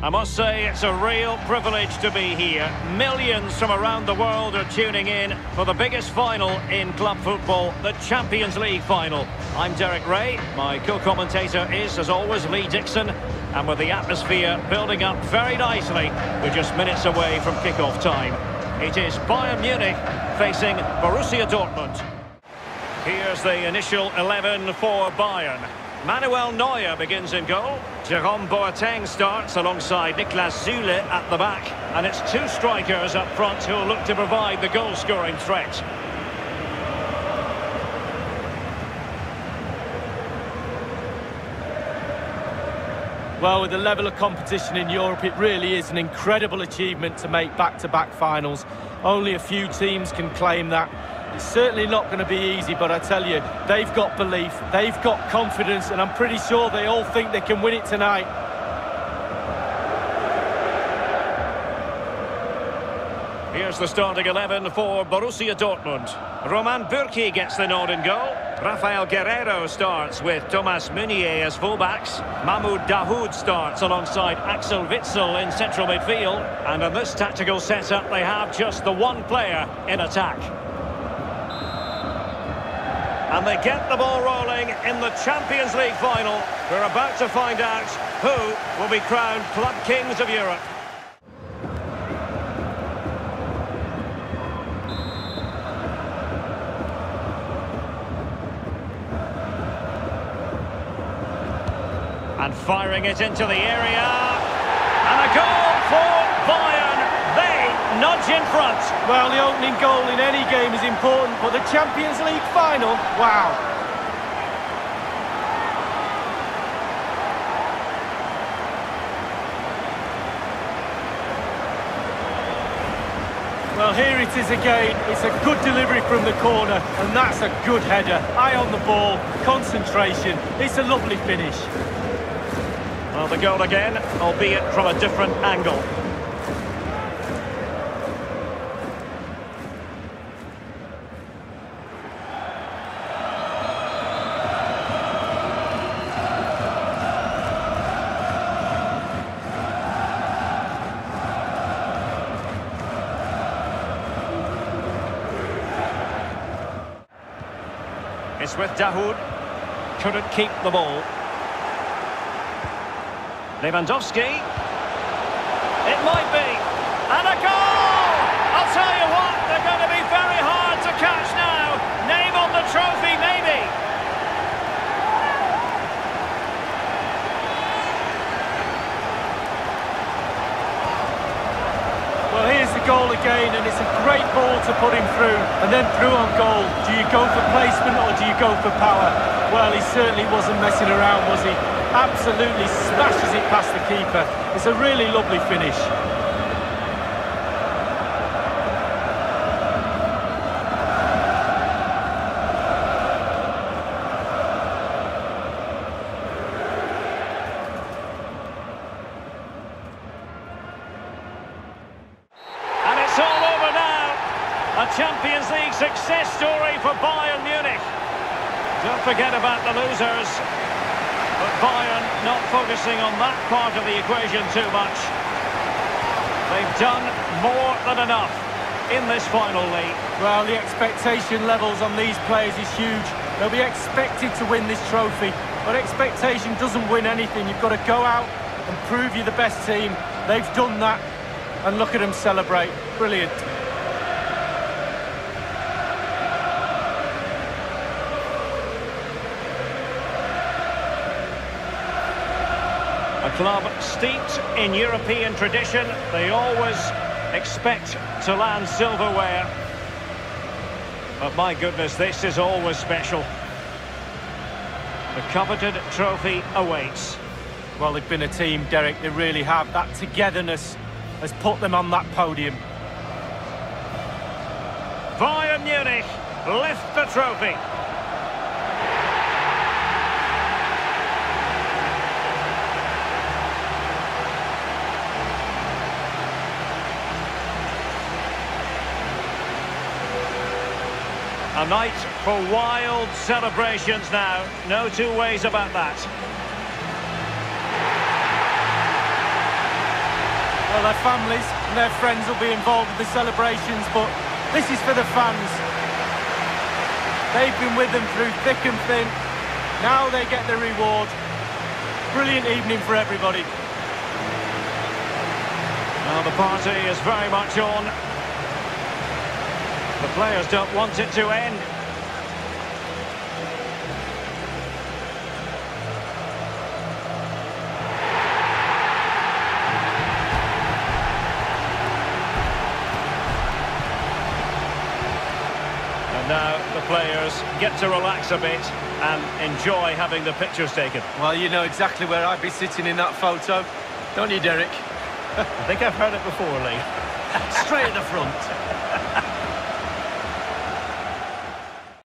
I must say it's a real privilege to be here. Millions from around the world are tuning in for the biggest final in club football, the Champions League final. I'm Derek Rae. My co-commentator is, as always, Lee Dixon. And with the atmosphere building up very nicely, we're just minutes away from kick-off time. It is Bayern Munich facing Borussia Dortmund. Here's the initial 11 for Bayern. Manuel Neuer begins in goal. Jerome Boateng starts alongside Niklas Süle at the back. And it's two strikers up front who'll look to provide the goal-scoring threat. Well, with the level of competition in Europe, it really is an incredible achievement to make back-to-back -back finals. Only a few teams can claim that. It's certainly not going to be easy, but I tell you, they've got belief, they've got confidence, and I'm pretty sure they all think they can win it tonight. Here's the starting 11 for Borussia Dortmund. Roman Bürki gets the nod in goal. Rafael Guerreiro starts with Thomas Meunier as fullbacks. Mahmoud Dahoud starts alongside Axel Witsel in central midfield. And in this tactical setup, they have just the one player in attack. And they get the ball rolling in the Champions League final. We're about to find out who will be crowned Club Kings of Europe. And firing it into the area. And a goal for in front. Well, the opening goal in any game is important, but the Champions League final, wow. Well, here it is again. It's a good delivery from the corner, and that's a good header. Eye on the ball, concentration. It's a lovely finish. Well, the goal again, albeit from a different angle. With Dahoud. Couldn't keep the ball. Lewandowski. It might be. And a goal! I'll tell you what, they're going to be very hard to catch now. Name on the trophy, maybe. Well, here's the goal again, and it's a great ball to put him through, and then through on goal. Do you go for placement or do you go for power? Well, he certainly wasn't messing around, was he? absolutely smashes it past the keeper. It's a really lovely finish. League success story for Bayern Munich. Don't forget about the losers. But Bayern not focusing on that part of the equation too much. They've done more than enough in this final league. Well, the expectation levels on these players is huge. They'll be expected to win this trophy. But expectation doesn't win anything. You've got to go out and prove you're the best team. They've done that. And look at them celebrate. Brilliant. Club steeped in European tradition, they always expect to land silverware. But my goodness, this is always special. The coveted trophy awaits. Well, they've been a team, Derek, they really have. That togetherness has put them on that podium. Bayern Munich lift the trophy. A night for wild celebrations now. No two ways about that. Well, their families and their friends will be involved with the celebrations, but this is for the fans. They've been with them through thick and thin. Now they get their reward. Brilliant evening for everybody. Well, the party is very much on. The players don't want it to end. And now the players get to relax a bit and enjoy having the pictures taken. Well, you know exactly where I'd be sitting in that photo, don't you, Derek? I think I've heard it before, Lee. Straight at the front.